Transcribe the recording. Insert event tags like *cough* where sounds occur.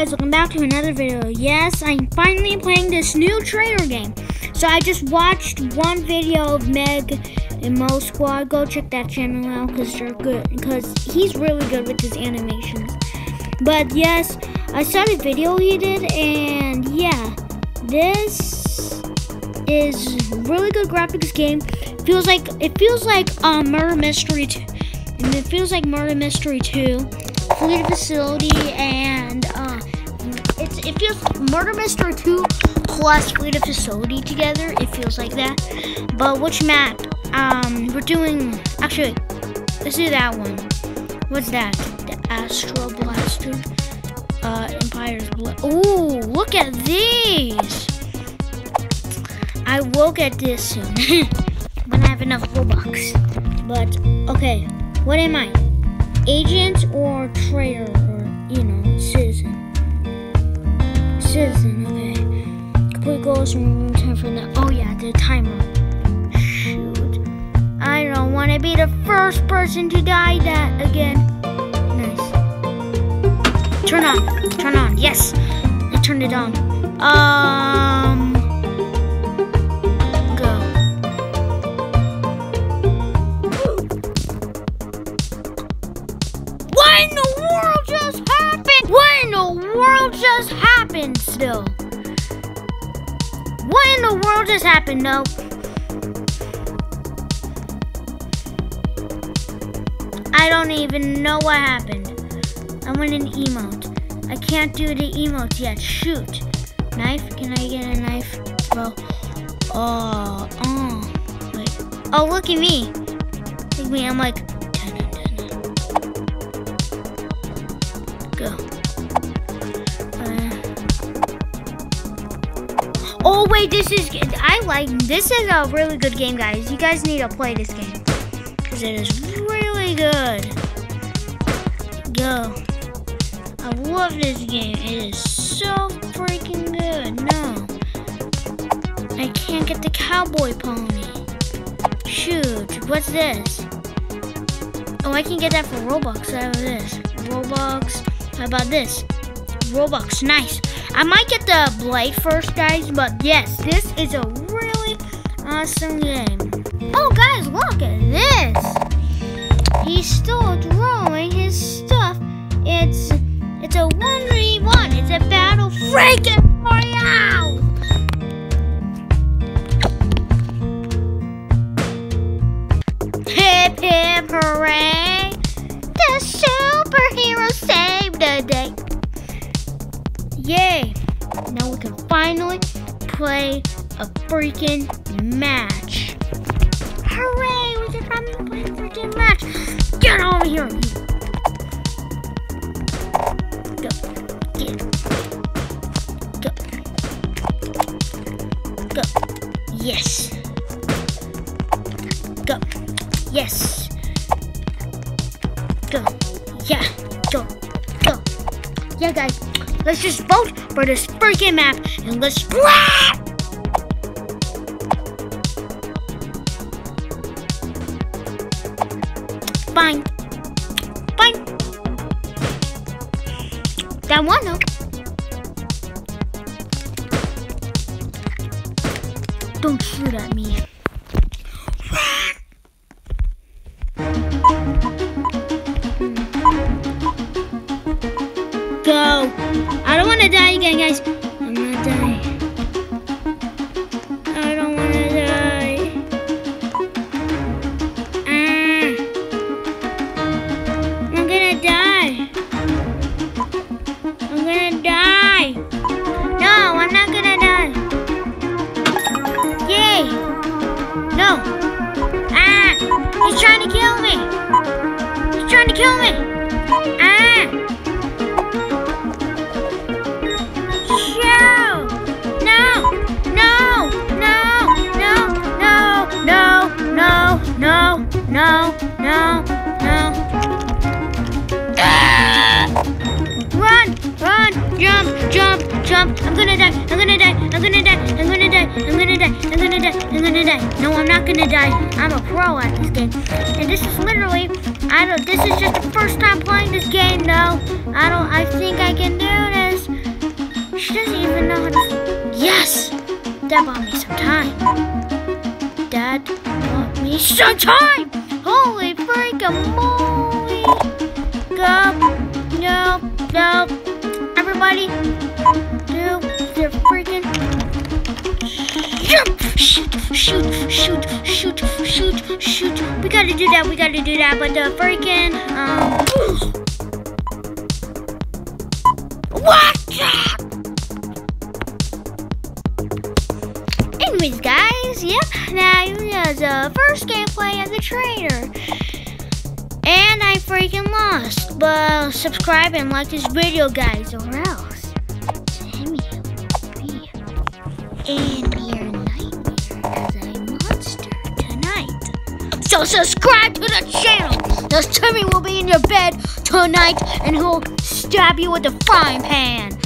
guys, welcome back to another video. Yes, I'm finally playing this new Traitor game. So I just watched one video of Meg and Mo Squad. Go check that channel out because they're good. Because he's really good with his animations. But yes, I saw the video he did, and yeah, this is really good graphics game. Feels like it feels like um, Murder Mystery 2, and it feels like Murder Mystery 2 Flee the Facility and it feels murder mystery 2 plus Flee the Facility together it feels like that. But which map um we're doing actually let's do that one. What's that? The astro blaster uh empire's Ooh, look at these. I will get this soon. *laughs* When i have enough robux but okay what am i? Agent or traitor goals and time for that oh yeah the timer shoot i don't want to be the first person to die that again nice turn on turn on yes i turned it on um go. What in the world just happened? What in the world just happened still? What in the world just happened, no? I don't even know what happened. I want an emote. I can't do the emote yet. Shoot. Knife? Can I get a knife? Bro. Oh, oh. Wait. Oh, look at me. Look at me. I'm like, go. Oh wait, this is I like this is a really good game, guys. You guys need to play this game because it is really good. Go. I love this game. It is so freaking good. No, I can't get the cowboy pony. Shoot, what's this? Oh, I can get that for Robux out of this. Robux. How about this? Robux, nice. I might get the blade first, guys, but yes, this is a really awesome game. Oh, guys, look at this. He's still drawing his stuff. It's it's a 1v1. It's a battle freaking royale. Hip hip hooray! Yay! Now we can finally play a freaking match. Hooray! We can finally play a freaking match. Get over here! Go. Get. Go. Go. Yes. Go. Yes. Go. Yeah. Go. Go. Yeah, guys. Let's just vote for this freaking map and let's splat! Fine. Fine. That one, though. Don't shoot at me. Go. I don't want to die again, guys. I'm gonna die. I don't want to die. Ah. I'm gonna die. I'm gonna die. No, I'm not gonna die. Yay. No. Ah. He's trying to kill me. He's trying to kill me. Ah. jump, jump, jump. I'm gonna die. I'm gonna die. I'm gonna die. I'm gonna die. I'm gonna die. I'm gonna die. I'm gonna die. No, I'm not gonna die. I'm a pro at this game. And this is literally, I don't, this is just the first time playing this game though. I don't, I think I can do this. She doesn't even know how to, yes! That bought me some time. That bought me some time! Holy freaking moly! Go, no, no, Everybody, do the freaking shoot, shoot, shoot, shoot, shoot, shoot. We gotta do that, we gotta do that, but the freaking, um... What? Anyways, guys, yep, now here's the first gameplay of the Traitor. Freaking lost. But subscribe and like this video, guys, or else Timmy will be in your nightmare as a monster tonight. So subscribe to the channel. Because Timmy will be in your bed tonight and he'll stab you with a frying pan.